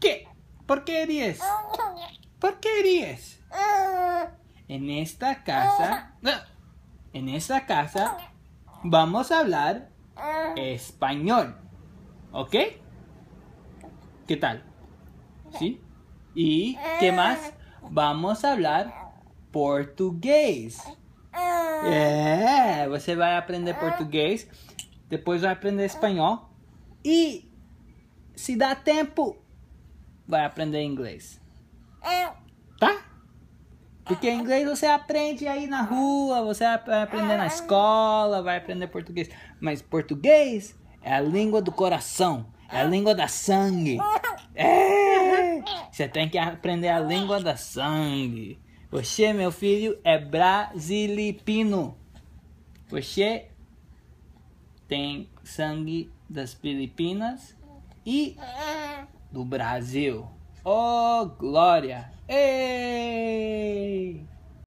¿Qué? ¿Por qué ríes? ¿Por qué ríes? En esta casa. En esta casa vamos a hablar español. ¿Ok? ¿Qué tal? ¿Sí? ¿Y qué más? Vamos a hablar português. É, você vai aprender português, depois vai aprender espanhol e, se dá tempo, vai aprender inglês. Tá? Porque inglês você aprende aí na rua, você vai aprender na escola, vai aprender português. Mas português é a língua do coração, é a língua da sangue. É! Você tem que aprender a língua da sangue. Você, meu filho, é brasilipino. Você tem sangue das Filipinas e do Brasil. Oh, glória! Ei!